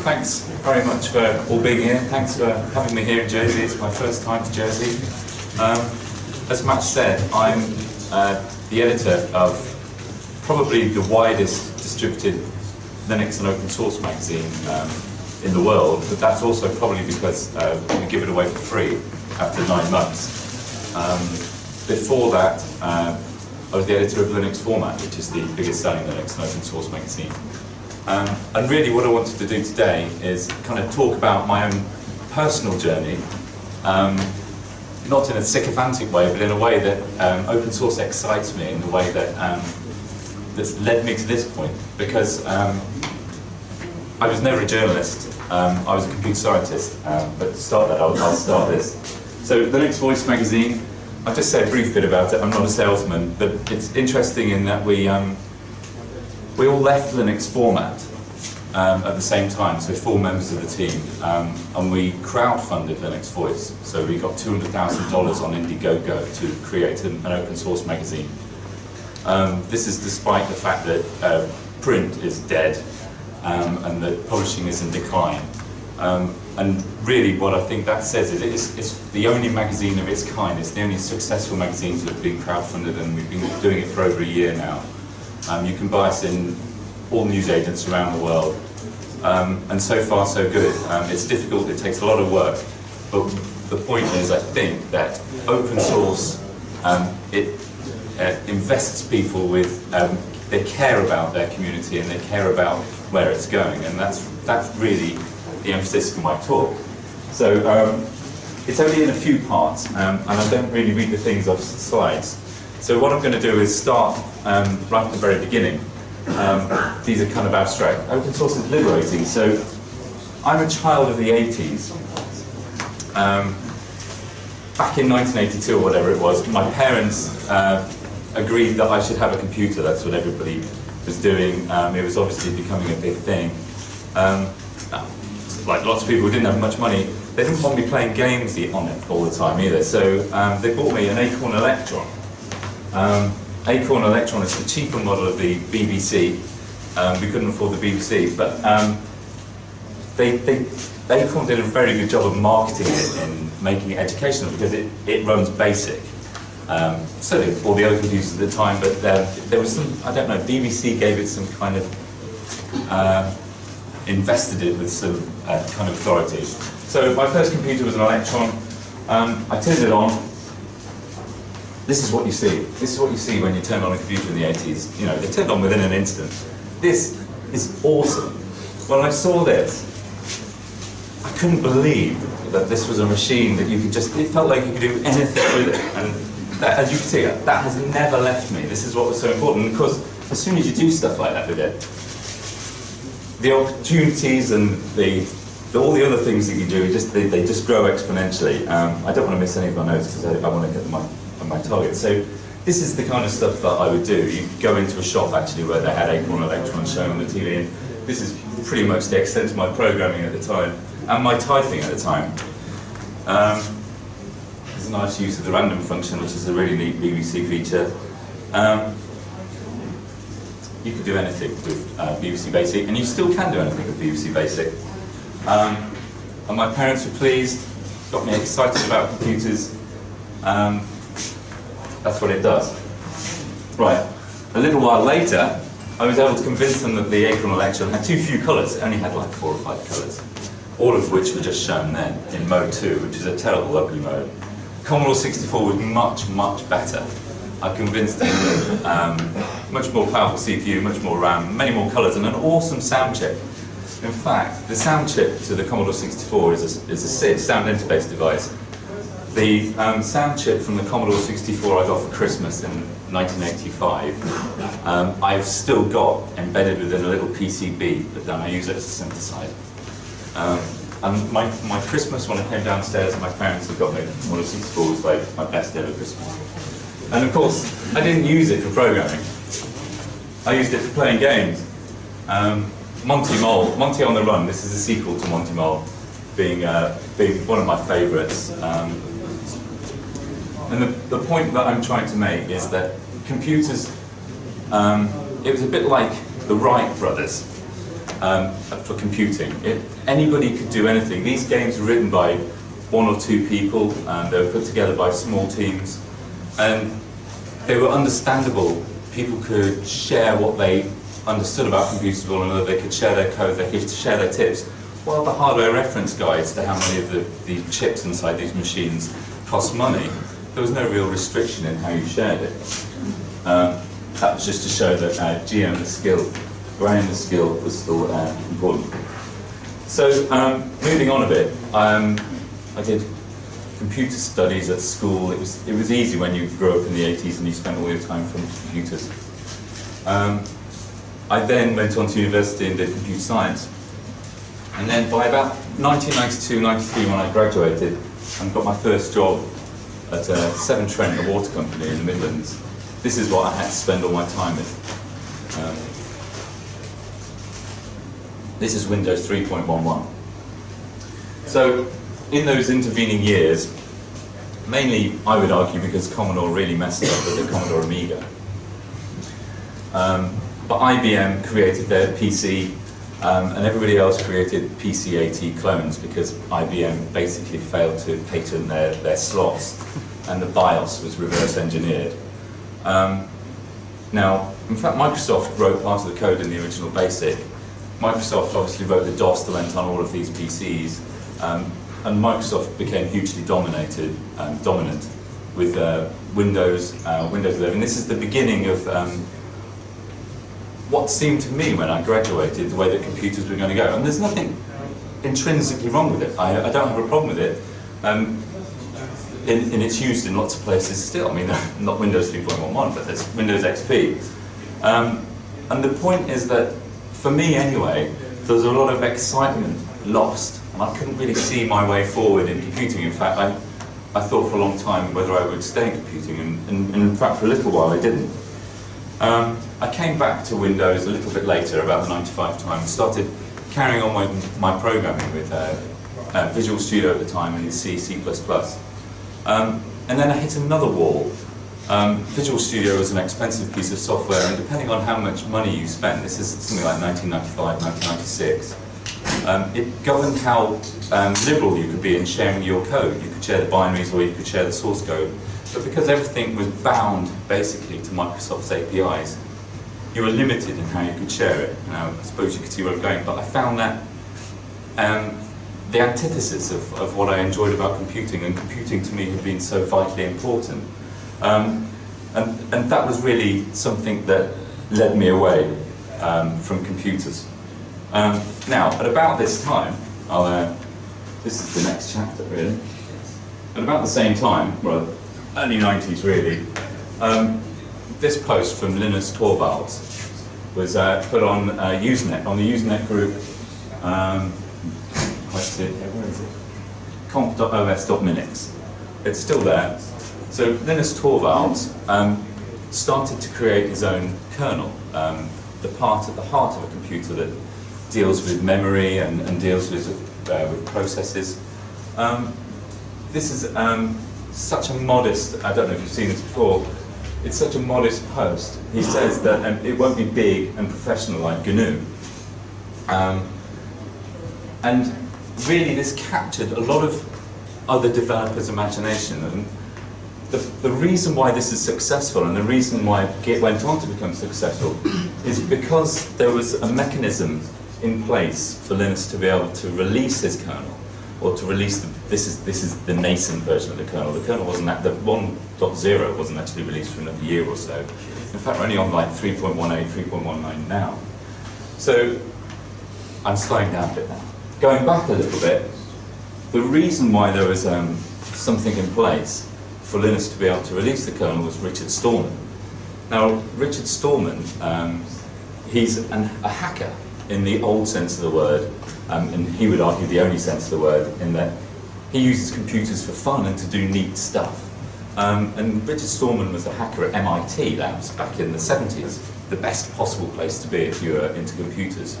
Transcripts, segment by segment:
thanks very much for all being here. Thanks for having me here in Jersey. It's my first time to Jersey. Um, as Matt said, I'm uh, the editor of probably the widest distributed Linux and open source magazine um, in the world, but that's also probably because uh, we give it away for free after nine months. Um, before that, uh, I was the editor of Linux Format, which is the biggest selling Linux and open source magazine. Um, and really what I wanted to do today is kind of talk about my own personal journey, um, not in a sycophantic way, but in a way that um, open source excites me in the way that um, that's led me to this point. Because um, I was never a journalist, um, I was a computer scientist, but to start that, I'll, I'll start this. So Linux Voice magazine, I'll just say a brief bit about it. I'm not a salesman, but it's interesting in that we we all left Linux format um, at the same time, so four members of the team, um, and we crowdfunded Linux Voice. So we got $200,000 on Indiegogo to create an, an open source magazine. Um, this is despite the fact that uh, print is dead um, and that publishing is in decline. Um, and really what I think that says is it's, it's, the only magazine of its kind, it's the only successful magazine to have been crowdfunded and we've been doing it for over a year now. Um, you can buy us in all newsagents around the world. Um, and so far so good. Um, it's difficult, it takes a lot of work, but the point is I think that open source, um, it uh, invests people with, um, they care about their community and they care about where it's going and that's, that's really the emphasis for my talk. So um, it's only in a few parts, and I don't really read the things off slides. So what I'm going to do is start um, right at the very beginning. Um, these are kind of abstract. Open source is liberating. So I'm a child of the 80s. Um, back in 1982 or whatever it was, my parents uh, agreed that I should have a computer. That's what everybody was doing. Um, it was obviously becoming a big thing like lots of people who didn't have much money, they didn't want me playing games on it all the time either. So um, they bought me an Acorn Electron. Um, Acorn Electron is the cheaper model of the BBC. Um, we couldn't afford the BBC, but um, they, they, Acorn did a very good job of marketing it and making it educational because it, it runs BASIC. Um, so did all the other computers at the time, but there, there was some, I don't know, BBC gave it some kind of uh, invested it with some uh, kind of authority. So my first computer was an Electron. Um, I turned it on. This is what you see. This is what you see when you turn on a computer in the 80s. You know, they turned on within an instant. This is awesome. When I saw this, I couldn't believe that this was a machine that you could just, it felt like you could do anything with it. And that, as you can see, that has never left me. This is what was so important because as soon as you do stuff like that with it, the opportunities and the, the, all the other things that you do, just they, they just grow exponentially. Um, I don't want to miss any of my notes because I, I, want to get my, my target. So this is the kind of stuff that I would do. You go into a shop actually where they had Acorn Electron shown on the TV, and this is pretty much the extent of my programming at the time and my typing at the time. Um, there's a nice use of the random function, which is a really neat BBC feature. Um, you could do anything with uh, BBC Basic, and you still can do anything with BBC Basic. Um, and my parents were pleased, got me excited about computers. Um, that's what it does. Right, a little while later, I was able to convince them that the Acorn Electron had too few colours, it only had like four or five colours, all of which were just shown then in mode 2, which is a terrible ugly mode. Commodore 64 was much, much better. I convinced him um, much more powerful CPU, much more RAM, many more colours, and an awesome sound chip. In fact, the sound chip to the Commodore 64 is a, is a sound interface device. The um, sound chip from the Commodore 64 I got for Christmas in 1985, um, I've still got embedded within a little PCB, but then I use it as a synthesizer. Um, and my, my Christmas when I came downstairs my parents had got me Commodore 64 was like my best ever Christmas. And of course, I didn't use it for programming. I used it for playing games. Um, Monty Mole, Monty on the Run, this is a sequel to Monty Mole, being, uh, being one of my favourites. Um, and the, the point that I'm trying to make is that computers, um, it was a bit like the Wright brothers. um, for computing. It, anybody could do anything. These games were written by one or two people, and they were put together by small teams, and they were understandable. People could share what they understood about computers well enough, they could share their code, they could share their tips. While the hardware reference guides to how many of the, the chips inside these machines cost money, there was no real restriction in how you shared it. Um, that was just to show that uh, GM the skill, Graham the skill was still uh, important. So um, moving on a bit, um, I did computer studies at school. It was it was easy when you grew up in the 80s and you spent all your time from computers. Um, I then went on to university and did computer science. And then by about 1992, 93 when I graduated and got my first job at uh, Severn Trent, a water company in the Midlands, this is what I had to spend all my time in. Um, this is Windows 3.11. So in those intervening years, mainly I would argue because Commodore really messed up with the Commodore Amiga. Um, but IBM created their PC um, and everybody else created PC-AT clones because IBM basically failed to patent their, their slots and the BIOS was reverse engineered. Um, now, in fact, Microsoft wrote part of the code in the original BASIC. Microsoft obviously wrote the DOS that went on all of these PCs, um, and Microsoft became hugely dominated, um, dominant with uh, Windows, uh, Windows 11. This is the beginning of um, what seemed to me when I graduated the way that computers were going to go. And there's nothing intrinsically wrong with it. I, I don't have a problem with it. Um, in, and it's used in lots of places still. I mean, not Windows 3.11, but there's Windows XP. Um, and the point is that, for me anyway, there's a lot of excitement lost, and I couldn't really see my way forward in computing. In fact, I, I thought for a long time whether I would stay in computing, and, and, and in fact, for a little while I didn't. Um, I came back to Windows a little bit later, about the 95 time, and started carrying on with my programming with uh, uh, Visual Studio at the time and C, C++. Um, and then I hit another wall. Um, Visual Studio was an expensive piece of software, and depending on how much money you spent, this is something like 1995, 1996, um, it governed how um, liberal you could be in sharing your code. You could share the binaries or you could share the source code. But because everything was bound basically to Microsoft's APIs, you were limited in how you could share it. Now, I suppose you could see where I'm going, but I found that um, the antithesis of, of what I enjoyed about computing, and computing to me had been so vitally important. Um, and, and that was really something that led me away um, from computers. Um, now, at about this time, uh, this is the next chapter really, at about the same time, well, early 90s really, um, this post from Linus Torvalds was uh, put on uh, Usenet, on the Usenet group, um, where's it. It's still there. So Linus Torvalds um, started to create his own kernel, um, the part at the heart of a computer that deals with memory and, and deals with, uh, with processes. Um, this is um, such a modest, I don't know if you've seen this before, it's such a modest post. He says that um, it won't be big and professional like GNU. Um, and really this captured a lot of other developers' imagination. And the, the reason why this is successful and the reason why it went on to become successful is because there was a mechanism in place for Linus to be able to release his kernel or to release the, this is this is the nascent version of the kernel. The kernel wasn't that the 1.0 wasn't actually released for another year or so. In fact, we're only on like 3.18, 3.19 now. So I'm slowing down a bit now going back a little bit, the reason why there was um, something in place for Linus to be able to release the kernel was Richard Stallman. Now, Richard Stallman, um, he's an, a hacker in the old sense of the word, um, and he would argue the only sense of the word, in that he uses computers for fun and to do neat stuff. Um, and Richard Stallman was a hacker at MIT, that was back in the 70s, the best possible place to be if you were into computers.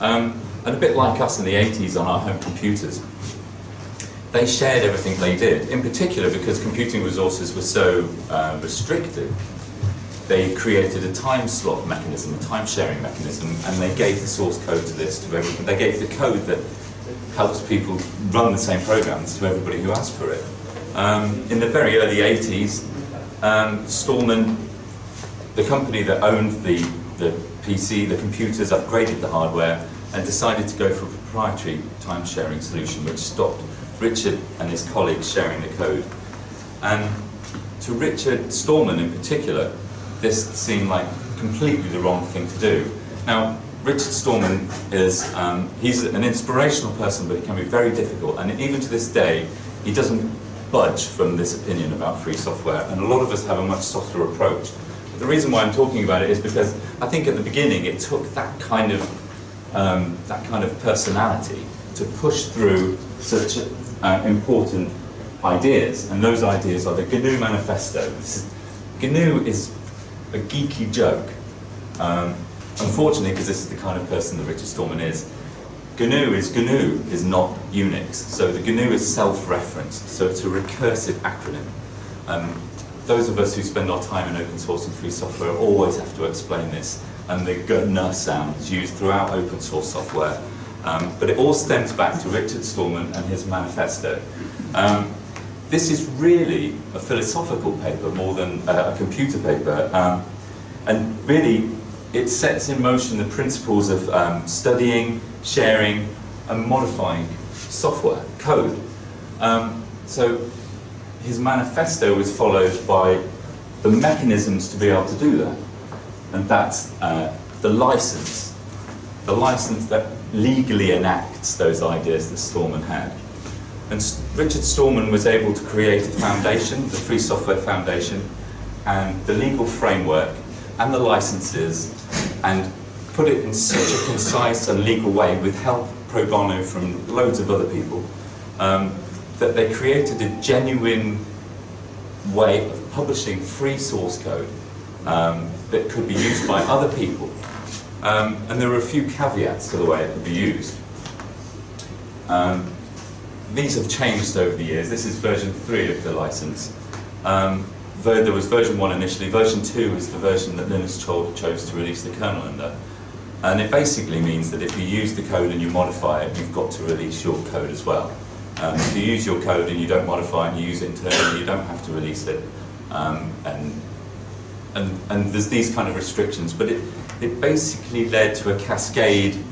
Um, and a bit like us in the 80s on our home computers, they shared everything they did, in particular because computing resources were so uh, restricted. they created a time slot mechanism, a time sharing mechanism, and they gave the source code to this to everyone. They gave the code that helps people run the same programs to everybody who asks for it. Um, in the very early 80s, um, Stallman, the company that owned the, the PC, the computers, upgraded the hardware and decided to go for a proprietary time sharing solution which stopped Richard and his colleagues sharing the code. And to Richard Stallman in particular, this seemed like completely the wrong thing to do. Now, Richard Stallman is, um, he's an inspirational person, but he can be very difficult. And even to this day, he doesn't budge from this opinion about free software. And a lot of us have a much softer approach. But the reason why I'm talking about it is because I think at the beginning it took that kind of, um, that kind of personality to push through such uh, important ideas. And those ideas are the GNU Manifesto. Is, GNU is a geeky joke. Um, unfortunately, because this is the kind of person that Richard Stallman is, GNU is GNU is not Unix. So the GNU is self-referenced. So it's a recursive acronym. Um, those of us who spend our time in open source and free software always have to explain this. And the GNU sound is used throughout open source software. Um, but it all stems back to Richard Stallman and his manifesto. Um, this is really a philosophical paper more than uh, a computer paper. Um, and really, it sets in motion the principles of um, studying, sharing, and modifying software, code. Um, so his manifesto was followed by the mechanisms to be able to do that. And that's uh, the license, the license that legally enacts those ideas that Stallman had. And Richard Stallman was able to create a foundation, the Free Software Foundation, and the legal framework and the licenses, and put it in such a concise and legal way with help pro bono from loads of other people, um, that they created a genuine way of publishing free source code um, that could be used by other people. Um, and there were a few caveats to the way it could be used. Um, these have changed over the years. This is version 3 of the license. Um, there was version 1 initially, version 2 is the version that Linus cho chose to release the kernel under. And it basically means that if you use the code and you modify it, you've got to release your code as well. Um, if you use your code and you don't modify it and you use it internally, you don't have to release it. Um, and, and, and there's these kind of restrictions, but it, it basically led to a cascade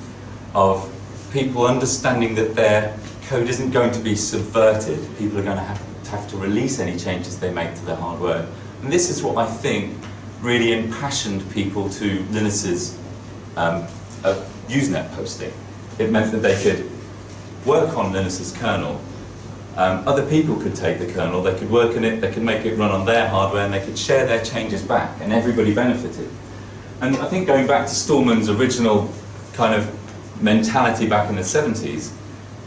of people understanding that their code isn't going to be subverted. People are going to have have to release any changes they make to their hardware. And this is what I think really impassioned people to Linus's um, uh, Usenet posting. It meant that they could work on Linus's kernel. Um, other people could take the kernel, they could work in it, they could make it run on their hardware, and they could share their changes back, and everybody benefited. And I think going back to Stallman's original kind of mentality back in the 70s,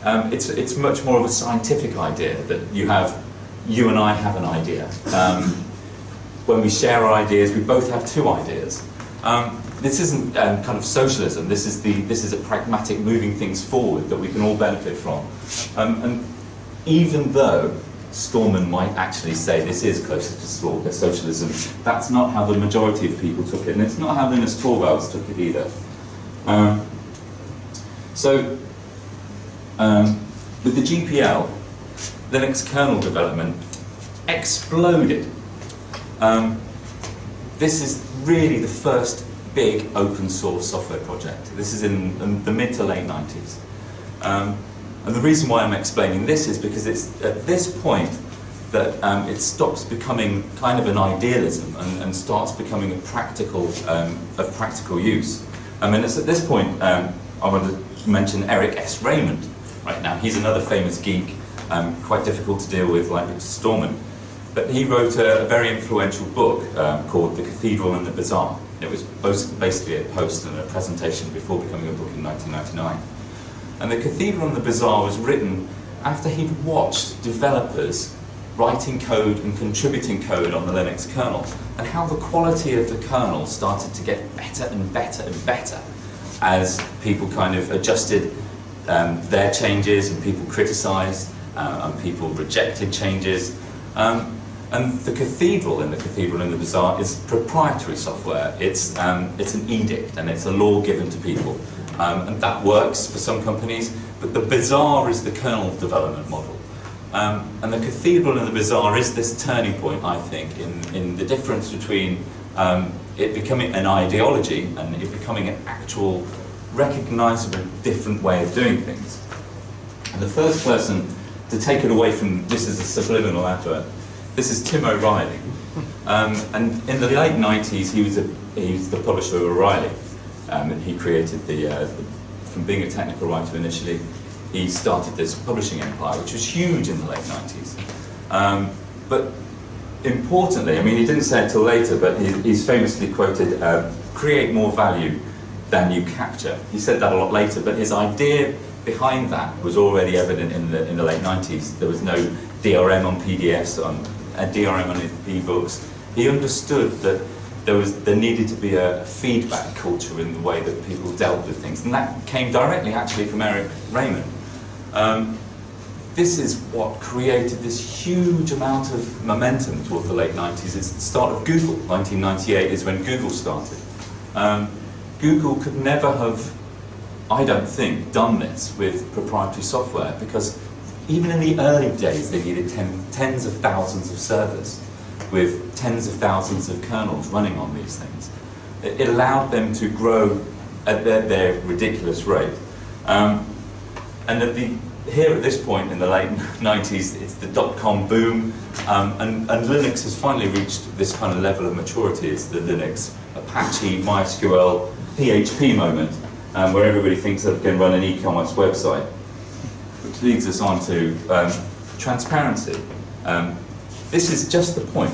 um, it's, it's much more of a scientific idea that you have, you and I have an idea. Um, when we share our ideas, we both have two ideas. Um, this isn't um, kind of socialism. This is the this is a pragmatic moving things forward that we can all benefit from. Um, and even though Stallman might actually say this is closer to socialism, that's not how the majority of people took it, and it's not how Linus Torvalds took it either. Um, so, um, with the GPL, Linux kernel development exploded. Um, this is really the first big open source software project. This is in, the mid to late 90s. Um, and the reason why I'm explaining this is because it's at this point that um, it stops becoming kind of an idealism and, and starts becoming a practical, um, of practical use. I mean, it's at this point um, I want to mention Eric S. Raymond right now. He's another famous geek, um, quite difficult to deal with, like Richard Stallman. But he wrote a, a very influential book um, called The Cathedral and the Bazaar. It was basically a post and a presentation before becoming a book in 1999. And The Cathedral and the Bazaar was written after he'd watched developers writing code and contributing code on the Linux kernel, and how the quality of the kernel started to get better and better and better as people kind of adjusted um, their changes and people criticized uh, and people rejected changes. Um, And the cathedral in the cathedral in the bazaar is proprietary software. It's, um, it's an edict and it's a law given to people. Um, and that works for some companies, but the bazaar is the kernel development model. Um, and the cathedral and the bazaar is this turning point, I think, in, in the difference between um, it becoming an ideology and it becoming an actual, recognizable, different way of doing things. And the first person to take it away from this is a subliminal advert. This is Tim O'Reilly. Um, and in the late 90s, he was, a, he was the publisher of O'Reilly. Um, and he created the, uh, the, from being a technical writer initially, he started this publishing empire, which was huge in the late 90s. Um, but importantly, I mean, he didn't say it till later, but he, he's famously quoted, uh, create more value than you capture. He said that a lot later, but his idea behind that was already evident in the, in the late 90s. There was no DRM on PDFs, on, a uh, DRM on e-books. He understood that there, was, there needed to be a feedback culture in the way that people dealt with things. And that came directly actually from Eric Raymond. Um, this is what created this huge amount of momentum towards the late 90s. It's the start of Google. 1998 is when Google started. Um, Google could never have, I don't think, done this with proprietary software because even in the early days they needed ten, tens of thousands of servers with tens of thousands of kernels running on these things. It, it allowed them to grow at their, their ridiculous rate. Um, and at the, here at this point in the late 90s, it's the dot-com boom, um, and, and Linux has finally reached this kind of level of maturity. It's the Linux, Apache, MySQL, PHP moment, um, where everybody thinks they can run an e-commerce website. Which leads us on to um, transparency. Um, this is just the point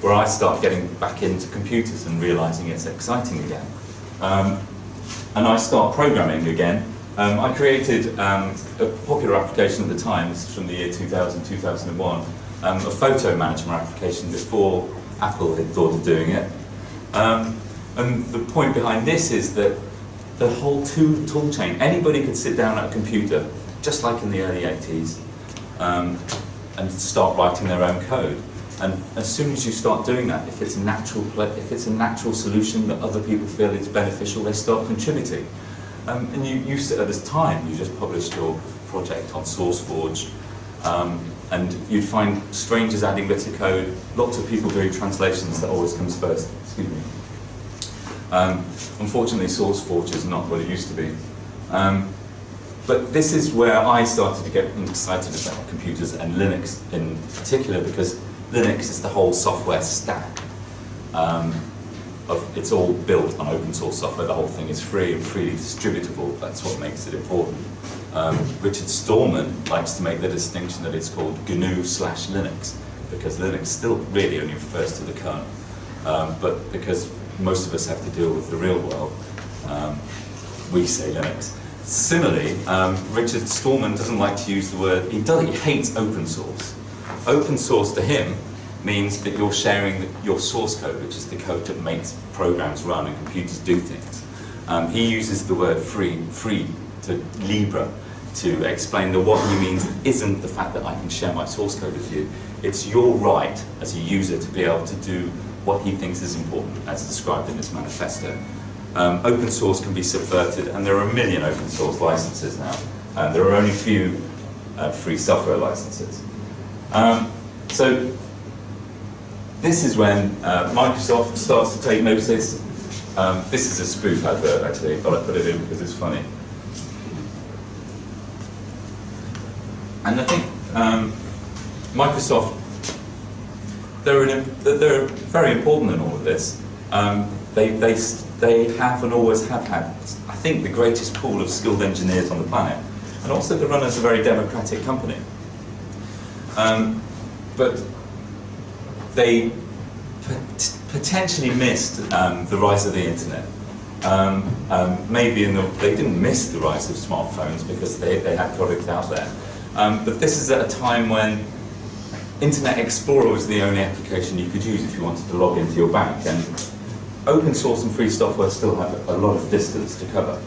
where I start getting back into computers and realizing it's exciting again. Um, and I start programming again. Um, I created um, a popular application at the time, this is from the year 2000, 2001, um, a photo management application before Apple had thought of doing it. And the point behind this is that the whole tool, tool chain, anybody could sit down at a computer, just like in the early 80s, um, and start writing their own code. And as soon as you start doing that, if it's a natural, if it's a natural solution that other people feel is beneficial, they start contributing. Um, and you, you at this time, you just published your project on SourceForge, um, and you'd find strangers adding bits of code, lots of people doing translations, that always comes first. Excuse me. Um, unfortunately, SourceForge is not what it used to be. Um, but this is where I started to get excited about computers and Linux in particular because Linux is the whole software stack. Um, of, it's all built on open source software. The whole thing is free and freely distributable. That's what makes it important. Um, Richard Stallman likes to make the distinction that it's called GNU slash Linux because Linux still really only refers to the kernel. Um, but because most of us have to deal with the real world, um, we say Linux. Similarly, um, Richard Stallman doesn't like to use the word, he, does, he hates open source. Open source to him means that you're sharing your source code, which is the code that makes programs run and computers do things. Um, he uses the word free, free to libre to explain that what he means isn't the fact that I can share my source code with you. It's your right as a user to be able to do what he thinks is important, as described in this manifesto. Um, open source can be subverted, and there are a million open source licenses now, and there are only a few uh, free software licenses. Um, so this is when uh, Microsoft starts to take notice. Um, this is a spoof advert, actually, but I put it in because it's funny. And I think um, Microsoft, they're, in a, they're very important in all of this. Um, they, they, they have and always have had, I think, the greatest pool of skilled engineers on the planet. And also they run as a very democratic company. Um, but they potentially missed um, the rise of the internet. Um, um, maybe the, they didn't miss the rise of smartphones because they, they had products out there. Um, but this is at a time when Internet Explorer was the only application you could use if you wanted to log into your bank. And open source and free software still have a lot of distance to cover.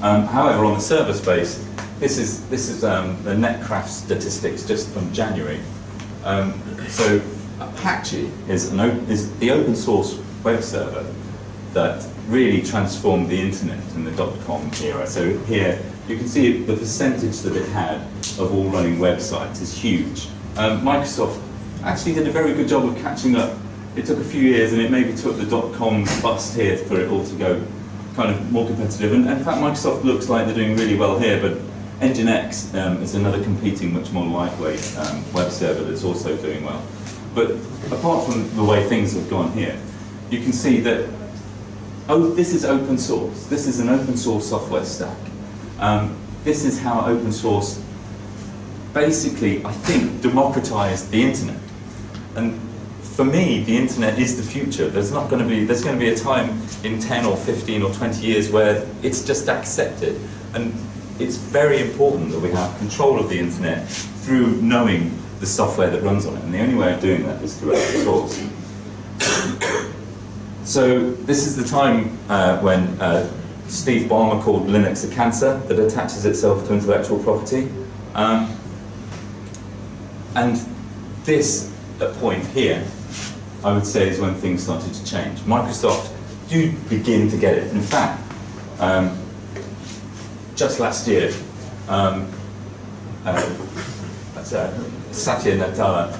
Um, however, on the server space, this is, this is um, the Netcraft statistics just from January. Um, so Apache is, is the open source web server that really transformed the internet in the dot-com era. So here you can see the percentage that it had of all running websites is huge. Um, Microsoft actually did a very good job of catching up. It took a few years and it maybe took the dot-com bust here for it all to go kind of more competitive. And, and in fact, Microsoft looks like they're doing really well here, but Nginx um, is another competing, much more lightweight um, web server that's also doing well. But apart from the way things have gone here, you can see that, oh, this is open source. This is an open source software stack. Um, this is how open source basically, I think, democratized the internet. And for me, the internet is the future. There's not going to be, there's going to be a time in 10 or 15 or 20 years where it's just accepted. And it's very important that we have control of the internet through knowing the software that runs on it. And the only way of doing that is through open source. So this is the time uh, when uh, Steve Ballmer called Linux a cancer that attaches itself to intellectual property. Um, and this point here, I would say, is when things started to change. Microsoft do begin to get it. In fact, um, just last year, um, uh, uh, Satya Nadella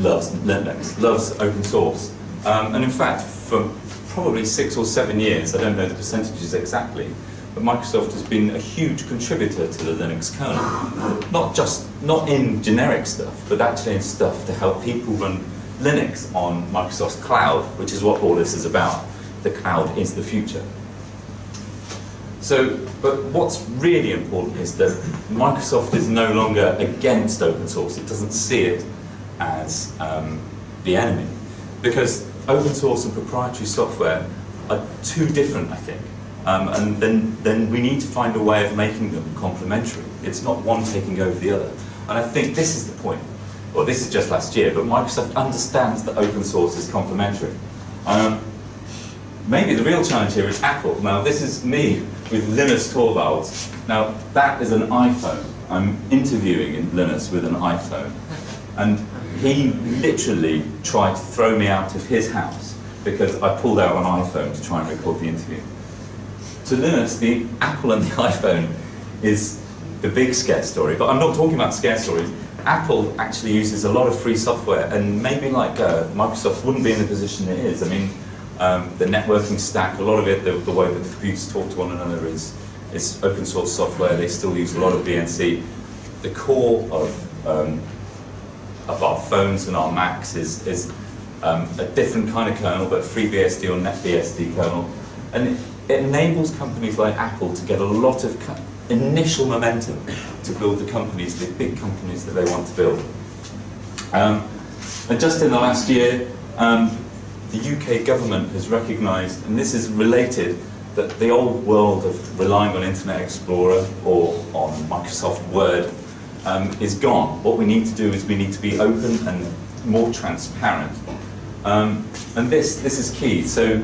loves Linux, loves open source. Um, and in fact, for probably six or seven years, I don't know the percentages exactly, but Microsoft has been a huge contributor to the Linux kernel. Not just, not in generic stuff, but actually in stuff to help people run Linux on Microsoft's cloud, which is what all this is about. The cloud is the future. So, but what's really important is that Microsoft is no longer against open source. It doesn't see it as um, the enemy. Because open source and proprietary software are too different, I think. Um, and then, then we need to find a way of making them complementary. It's not one taking over the other. And I think this is the point. Well, this is just last year, but Microsoft understands that open source is complementary. Um, maybe the real challenge here is Apple. Now, this is me with Linus Torvalds. Now, that is an iPhone. I'm interviewing Linus with an iPhone. And he literally tried to throw me out of his house because I pulled out an iPhone to try and record the interview. To Linus, the Apple and the iPhone is the big scare story, but I'm not talking about scare stories. Apple actually uses a lot of free software, and maybe like uh, Microsoft wouldn't be in the position it is. I mean, um, the networking stack, a lot of it, the, the, way that the computers talk to one another is, is open source software. They still use a lot of BNC. The core of, um, of our phones and our Macs is, is um, a different kind of kernel, but FreeBSD or NetBSD kernel. And it, enables companies like Apple to get a lot of initial momentum to build the companies, the big companies that they want to build. Um, and just in the last year, um, the UK government has recognised, and this is related, that the old world of relying on Internet Explorer or on Microsoft Word um, is gone. What we need to do is we need to be open and more transparent. Um, and this, this is key. So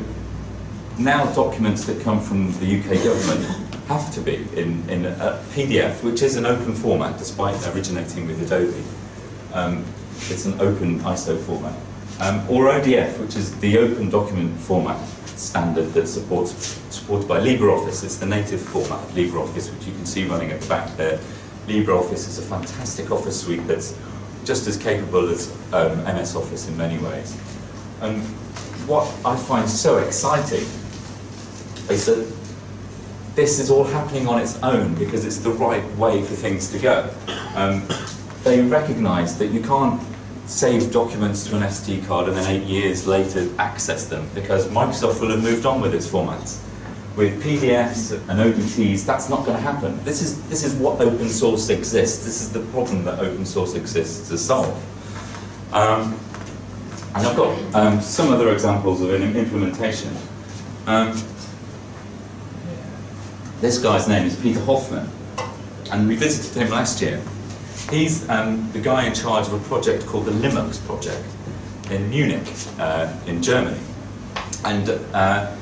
now documents that come from the UK government have to be in, in a PDF, which is an open format, despite originating with Adobe. Um, it's an open ISO format. Um, or ODF, which is the open document format standard that supports supported by LibreOffice. It's the native format of LibreOffice, which you can see running at the back there. LibreOffice is a fantastic office suite that's just as capable as um, MS Office in many ways. And what I find so exciting is that this is all happening on its own because it's the right way for things to go. Um, they recognise that you can't save documents to an SD card and then eight years later access them because Microsoft will have moved on with its formats. With PDFs and ODTs, that's not going to happen. This is, this is what open source exists. This is the problem that open source exists to solve. Um, and I've got um, some other examples of an implementation. Um, this guy's name is Peter Hofmann, and we visited him last year. He's um, the guy in charge of a project called the LiMux project in Munich, uh, in Germany. And uh,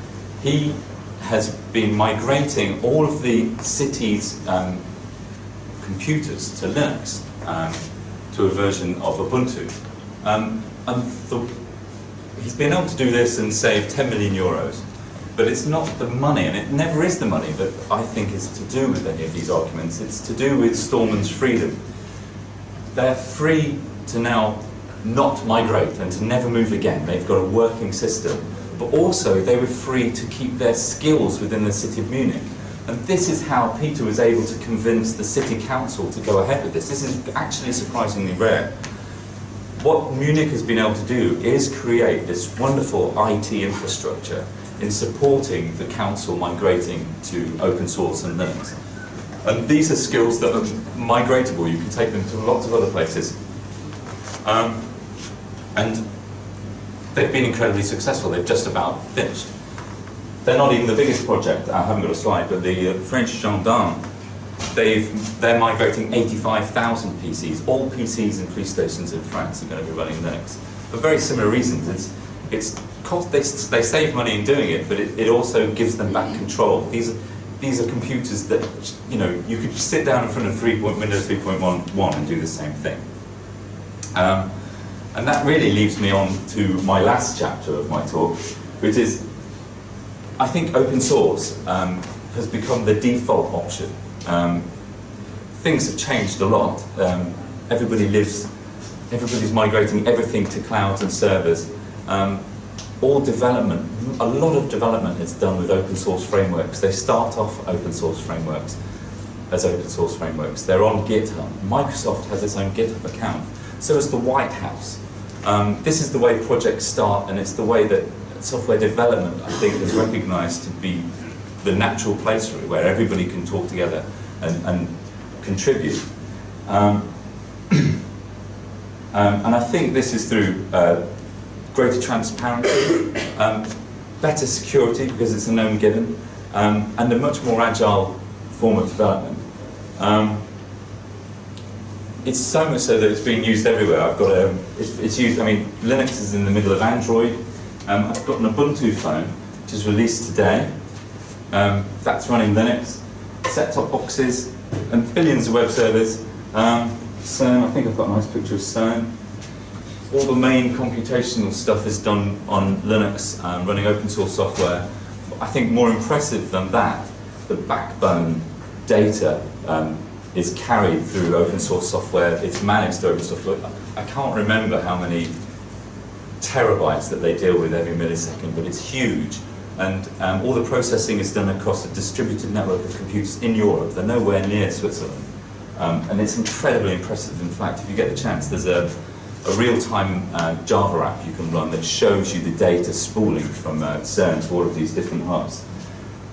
he has been migrating all of the city's um, computers to Linux, um, to a version of Ubuntu. Um, and the, he's been able to do this and save 10 million euros. But it's not the money, and it never is the money that I think is to do with any of these arguments. It's to do with Stallman's freedom. They're free to now not migrate and to never move again. They've got a working system. But also, they were free to keep their skills within the city of Munich. And this is how Peter was able to convince the city council to go ahead with this. This is actually surprisingly rare. What Munich has been able to do is create this wonderful IT infrastructure in supporting the council migrating to open source and Linux. And these are skills that are migratable. You can take them to lots of other places. Um, and they've been incredibly successful. They've just about finished. They're not even the biggest project. I haven't got a slide, but the uh, French gendarmes, they've, they're migrating 85,000 PCs. All PCs and police stations in France are going to be running Linux for very similar reasons. It's, it's cost, they, they save money in doing it, but it, it also gives them back control. These, these are computers that, you know, you could sit down in front of 3. Windows 3.11 and do the same thing. Um, and that really leads me on to my last chapter of my talk, which is, I think open source um, has become the default option. Um, things have changed a lot. Um, everybody lives, everybody's migrating everything to clouds and servers. Um, all development, a lot of development is done with open source frameworks. They start off open source frameworks as open source frameworks. They're on GitHub. Microsoft has its own GitHub account. So is the White House. Um, this is the way projects start, and it's the way that software development, I think, is recognized to be the natural place for it, where everybody can talk together and, and contribute. Um, um, and I think this is through uh, greater transparency, um, better security because it's a known given, um, and a much more agile form of development. Um, it's so much so that it's being used everywhere. I've got a, it's, it's used, I mean, Linux is in the middle of Android. Um, I've got an Ubuntu phone, which is released today. Um, that's running Linux, set-top boxes, and billions of web servers. Um, CERN, I think I've got a nice picture of CERN. All the main computational stuff is done on Linux, um, running open source software. I think more impressive than that, the backbone data um, is carried through open source software, it's managed through open software. I can't remember how many terabytes that they deal with every millisecond, but it's huge. And um, all the processing is done across a distributed network of computers in Europe. They're nowhere near Switzerland. Um, and it's incredibly impressive. In fact, if you get the chance, there's a, a real-time uh, Java app you can run that shows you the data spooling from uh, CERN to all of these different hubs.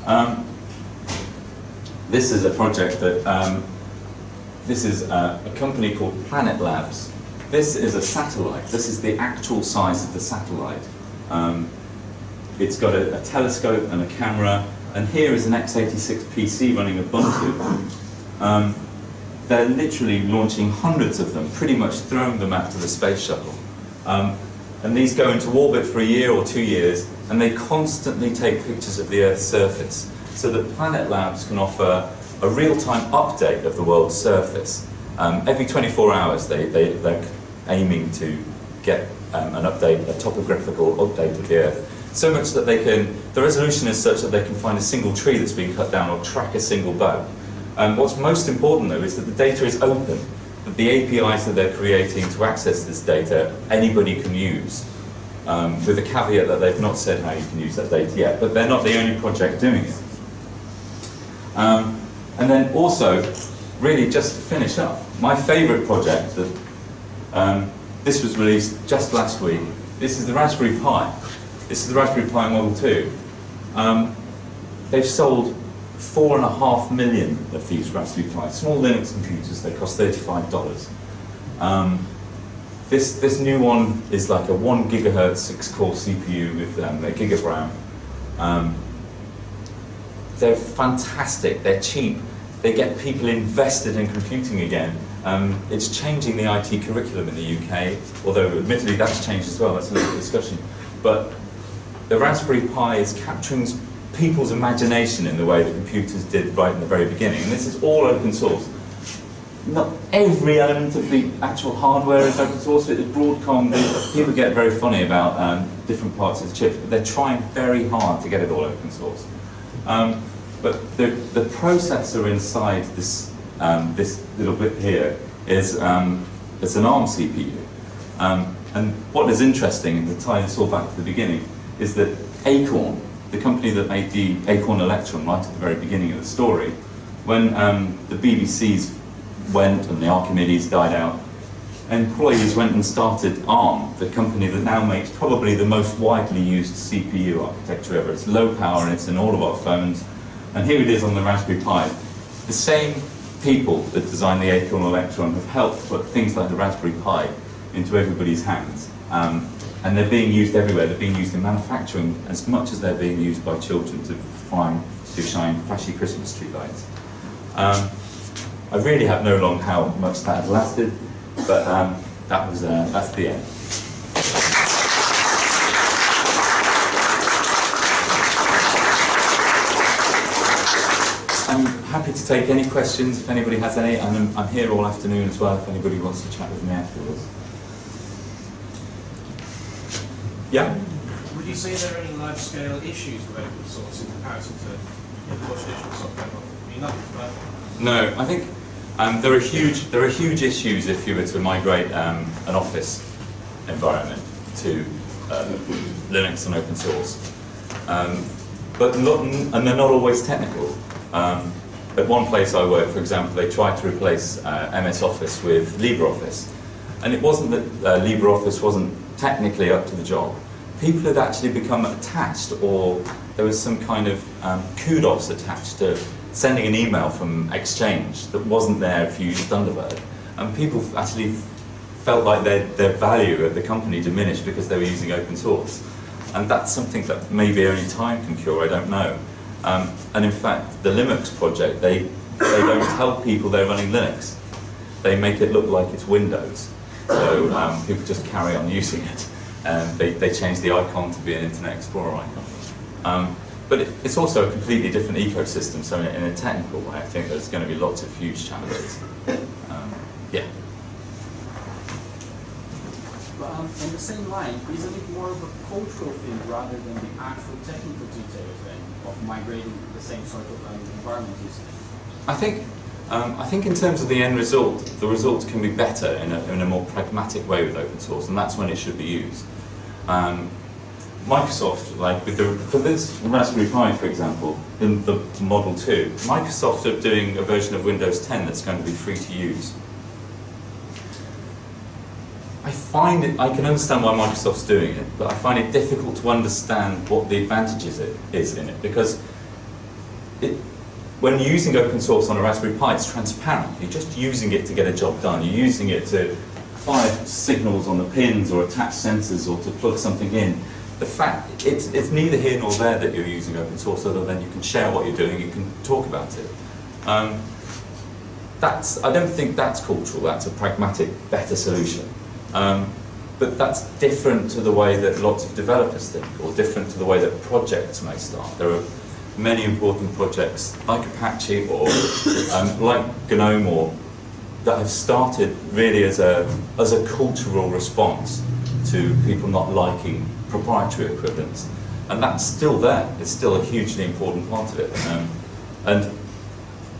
Um, this is a project that um, this is a, a, company called Planet Labs. This is a satellite. This is the actual size of the satellite. Um, it's got a, a, telescope and a camera, and here is an x86 PC running Ubuntu. Um, they're literally launching hundreds of them, pretty much throwing them out to the space shuttle. Um, and these go into orbit for a year or two years, and they constantly take pictures of the Earth's surface, so that Planet Labs can offer a real-time update of the world's surface. Um, every 24 hours, they, they, they're aiming to get um, an update, a topographical update of the Earth. So much that they can, the resolution is such that they can find a single tree that's been cut down or track a single boat. Um, what's most important though is that the data is open, that the APIs that they're creating to access this data, anybody can use. Um, with the caveat that they've not said how you can use that data yet, but they're not the only project doing it. Um, and then also, really just to finish up, my favourite project that um, this was released just last week. This is the Raspberry Pi. This is the Raspberry Pi Model 2. Um, they've sold four and a half million of these Raspberry Pi. Small Linux computers, they cost $35. Um, this, this new one is like a one gigahertz six core CPU with um, a gig of RAM. Um, they're fantastic, they're cheap, they get people invested in computing again. Um, it's changing the IT curriculum in the UK, although admittedly that's changed as well, that's another discussion. But the Raspberry Pi is capturing people's imagination in the way that computers did right in the very beginning. And this is all open source. not every element of the actual hardware is open source. At Broadcom, people get very funny about um, different parts of the chip, but they're trying very hard to get it all open source. Um, but the, the processor inside this, um, this little bit here is um, it's an ARM CPU. Um, and what is interesting, and to tie this all back to the beginning, is that Acorn, the company that made the Acorn Electron right at the very beginning of the story, when um, the BBC's went and the Archimedes died out, employees went and started ARM, the company that now makes probably the most widely used CPU architecture ever. It's low power and it's in all of our phones. And here it is on the Raspberry Pi. The same people that designed the Acorn Electron have helped put things like the Raspberry Pi into everybody's hands. Um, and they're being used everywhere. They're being used in manufacturing as much as they're being used by children to, find, to shine flashy Christmas tree lights. Um, I really have no long how much that has lasted, but um, that was uh, that's the end. I'm happy to take any questions if anybody has any, and I'm, I'm here all afternoon as well if anybody wants to chat with me afterwards. Yeah? Would you say there are any large-scale issues with open source in comparison to more traditional software? I mean, No, I think um, there are huge there are huge issues if you were to migrate um, an office environment to uh, Linux and open source, um, but not, and they're not always technical. Um, at one place I work, for example, they tried to replace uh, MS Office with LibreOffice, and it wasn't that uh, LibreOffice wasn't technically up to the job. People had actually become attached, or there was some kind of um, kudos attached to sending an email from Exchange that wasn't there if you used Thunderbird. And people actually felt like their, their value at the company diminished because they were using open source. And that's something that maybe only time can cure, I don't know. Um, and in fact, the LiMux project, they, they don't tell people they're running Linux. They make it look like it's Windows. So um, people just carry on using it. And they, they change the icon to be an Internet Explorer icon. Um, but it, it's also a completely different ecosystem, so in, in a technical way, I think there's going to be lots of huge challenges. Um, yeah. But um, on the same line, isn't it more of a cultural thing rather than the actual technical details then of migrating the same sort of um, environment using? I think, um, I think in terms of the end result, the results can be better in a, in a more pragmatic way with open source, and that's when it should be used. Um, Microsoft, like with the, for this Raspberry Pi, for example, in the Model 2, Microsoft are doing a version of Windows 10 that's going to be free to use. I find it, I can understand why Microsoft's doing it, but I find it difficult to understand what the advantages it is in it, because it, when using open source on a Raspberry Pi, it's transparent. You're just using it to get a job done. You're using it to fire signals on the pins or attach sensors or to plug something in. The fact, it's, it's neither here nor there that you're using open source other than you can share what you're doing, you can talk about it. Um, that's, I don't think that's cultural, that's a pragmatic, better solution. Um, but that's different to the way that lots of developers think, or different to the way that projects may start. There are many important projects like Apache or um, like GNOME or that have started really as a, as a cultural response to people not liking proprietary equivalents. And that's still there. It's still a hugely important part of it. Um, and,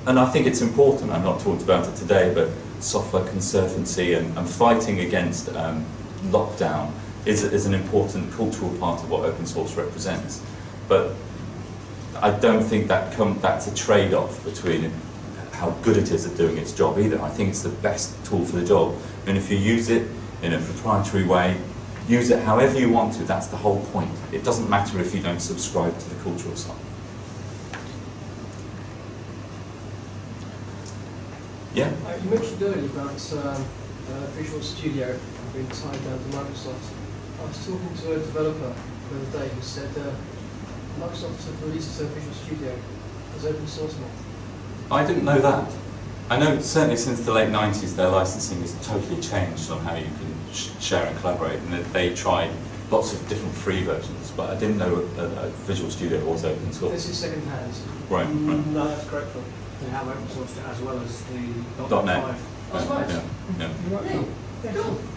and I think it's important, I've not talked about it today, but software conservancy and, and fighting against um, lockdown is, is an important cultural part of what open source represents. But I don't think that come, that's a trade-off between how good it is at doing its job either. I think it's the best tool for the job. And if you use it in a proprietary way, use it however you want to, that's the whole point. It doesn't matter if you don't subscribe to the cultural side. Yeah? Uh, you mentioned earlier about uh, Visual Studio being tied down to Microsoft. I was talking to a developer the other day who said uh, Microsoft have released uh, Visual Studio as open source now. I didn't know that. I know certainly since the late 90s their licensing has totally changed on how you can sh share and collaborate and they tried lots of different free versions but I didn't know that uh, Visual Studio was open source. This is second hand. Right, right. No, that's correct. They have open sourced it as well as the .NET. 5. That's right. Yeah, yeah. Cool. Cool.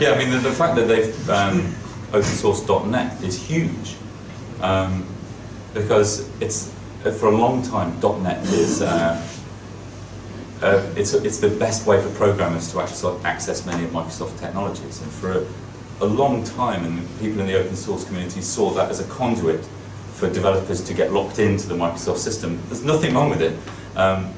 Yeah, I mean, the, the fact that they've um, open sourced .NET is huge um, because it's uh, for a long time .NET is uh, uh, it's it's the best way for programmers to access, access many of Microsoft technologies, and for a, a long time, and people in the open source community saw that as a conduit for developers to get locked into the Microsoft system. There's nothing wrong with it, um,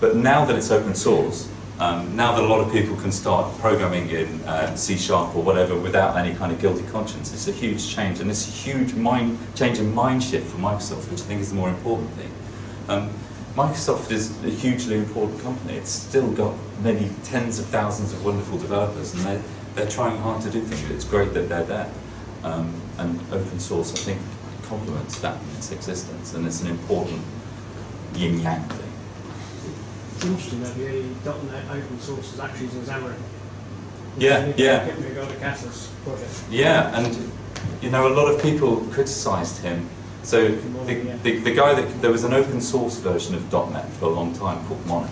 but now that it's open source, um, now that a lot of people can start programming in uh, C Sharp or whatever without any kind of guilty conscience, it's a huge change, and it's a huge mind, change in mind shift for Microsoft, which I think is the more important thing. Um, Microsoft is a hugely important company. It's still got many tens of thousands of wonderful developers, and they're, they're trying hard to do things. It's great that they're there. Um, and open source, I think, complements that in its existence, and it's an important yin-yang thing. It's interesting that the .NET open source is actually using Xamarin. Yeah, yeah. Regarding Icaza's project. Yeah, and you know, a lot of people criticised him. So the, the, the guy that there was an open source version of .NET for a long time called Mono.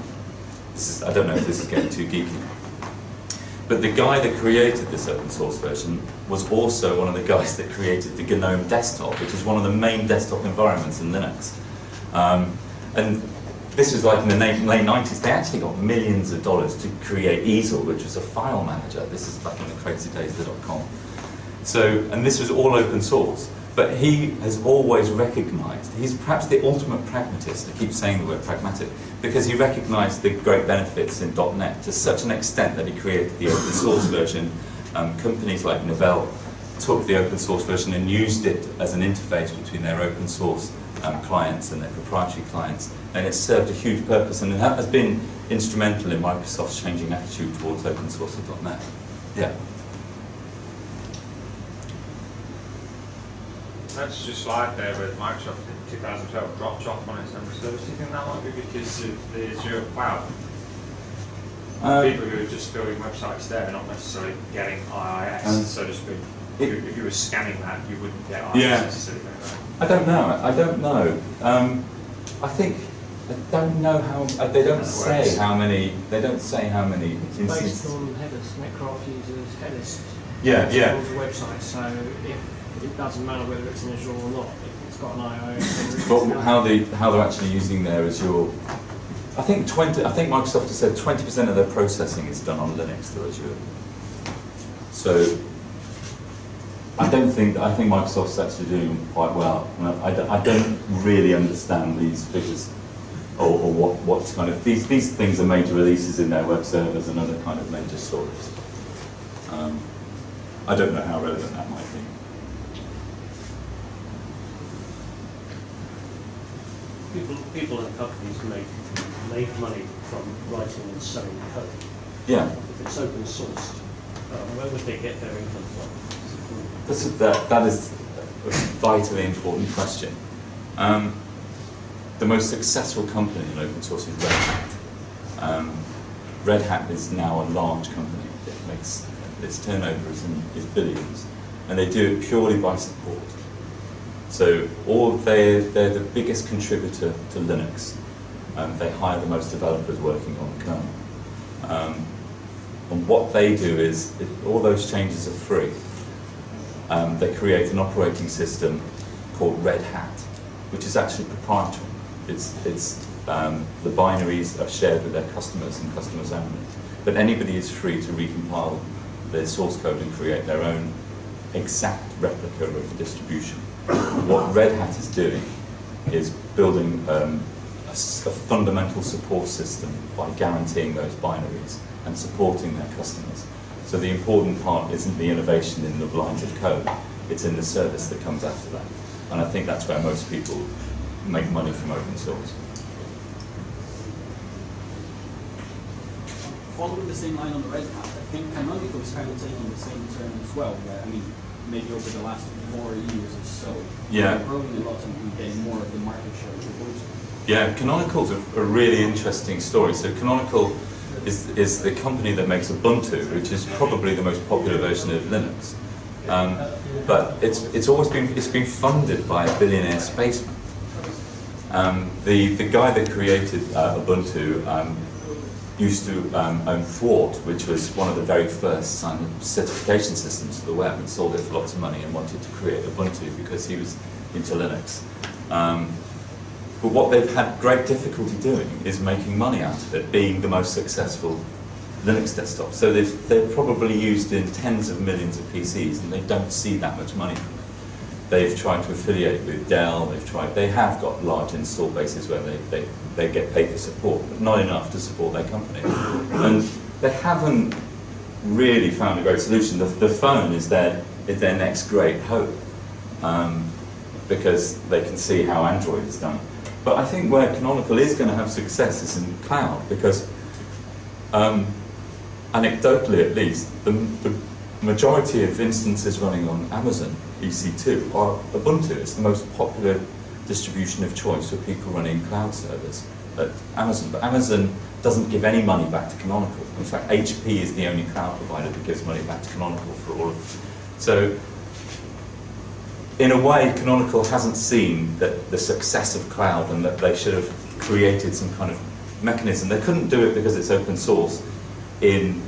This is I don't know if this is getting too geeky. But the guy that created this open source version was also one of the guys that created the GNOME desktop, which is one of the main desktop environments in Linux. Um, and this was like in the late late 90s. They actually got millions of dollars to create Eazel, which was a file manager. This is back in the crazy days of .com. So, and this was all open source. But he has always recognized, he's perhaps the ultimate pragmatist, I keep saying the word pragmatic, because he recognized the great benefits in .NET to such an extent that he created the open source version. Um, companies like Novell took the open source version and used it as an interface between their open source um, clients and their proprietary clients. And it served a huge purpose and that has been instrumental in Microsoft's changing attitude towards open source of .NET. Yeah. That's just like there with Microsoft in 2012 dropped off on its number of servers. Do you think that might be because of the Azure cloud? Um, People who are just building websites there, are not necessarily getting IIS, Um, so to speak. It- if, you, if you were scanning that, you wouldn't get IIS Yeah. necessarily. right? I don't know. I don't know. Um, I think I don't know how. Uh, they don't That say works. how many. They don't say how many It's based instances. on headers, Netcraft uses headers. Yeah, yeah. On the website, so if it doesn't matter whether it's in Azure or not, it's got an IO. it's But gonna- how they how they're actually using their Azure. I think twenty. I think Microsoft has said twenty percent of their processing is done on Linux through Azure. So I don't think. I think Microsoft's actually doing quite well. I, I don't- I don't really understand these figures. Or, or what, what's kind of these these things are major releases in their web servers and other kind of major stories. Um, I don't know how relevant that might be. People, people and companies make, make money from writing and selling code. Yeah, If it's open sourced, uh, where would they get their income from? That's a, that, that is a vitally important question. Um, the most successful company in open source is Red Hat. Um, Red Hat is now a large company. It makes its turnover is, in, is billions, and they do it purely by support. So all they they're the biggest contributor to Linux. Um, they hire the most developers working on the kernel. Um, and what they do is it, all those changes are free um, they create an operating system called Red Hat, which is actually proprietary. It's, it's, um, the binaries are shared with their customers and customers only. But anybody is free to recompile their source code and create their own exact replica of the distribution. What Red Hat is doing is building um, a, a fundamental support system by guaranteeing those binaries and supporting their customers. So the important part isn't the innovation in the lines of code, it's in the service that comes after that. And I think that's where most people make money from open source. Following the same line on the Red Hat, I think Canonical is kind of taking the same turn as well, where, I mean, maybe over the last four years or so. Yeah. They're growing a lot and getting more of the market share. Yeah, Canonical's a, a really interesting story. So Canonical is, is the company that makes Ubuntu, which is probably the most popular version of Linux. Um, but it's, it's always been, it's been funded by a billionaire spaceman. Um, the, the guy that created uh, Ubuntu um, used to um, own Thawte, which was one of the very first certification systems for the web, and sold it for lots of money and wanted to create Ubuntu because he was into Linux. But what they've had great difficulty doing is making money out of it, being the most successful Linux desktop. So they've, they're probably used in tens of millions of PCs and they don't see that much money from it. They've tried to affiliate with Dell, they've tried, they have got large install bases where they, they, they get paid for support, but not enough to support their company. And they haven't really found a great solution. The, the phone is their, is their next great hope um, because they can see how Android is done. But I think where Canonical is going to have success is in cloud because um, anecdotally at least, the, the majority of instances running on Amazon EC2 are Ubuntu. It's the most popular distribution of choice for people running cloud servers at Amazon. But Amazon doesn't give any money back to Canonical. In fact, HP is the only cloud provider that gives money back to Canonical for all of So, in a way, Canonical hasn't seen that the success of cloud and that they should have created some kind of mechanism. They couldn't do it because it's open source in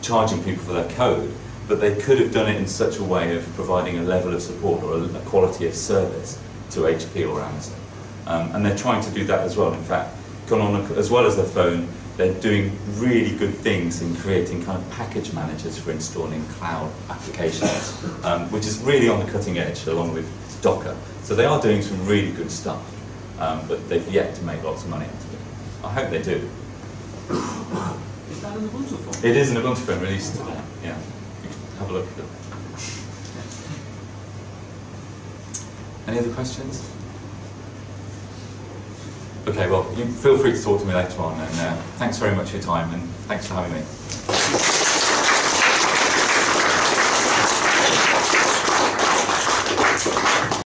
charging people for their code, but they could have done it in such a way of providing a level of support or a, quality of service to HP or Amazon. Um, and they're trying to do that as well. In fact, Canonical, as well as their phone, they're doing really good things in creating kind of package managers for installing cloud applications, um, which is really on the cutting edge along with Docker. So they are doing some really good stuff, um, but they've yet to make lots of money out of it. I hope they do. Is that an Ubuntu phone? It is an Ubuntu phone released today. Yeah, have a look at it. Any other questions? Okay, well, you feel free to talk to me later on, and uh, thanks very much for your time, and thanks for having me.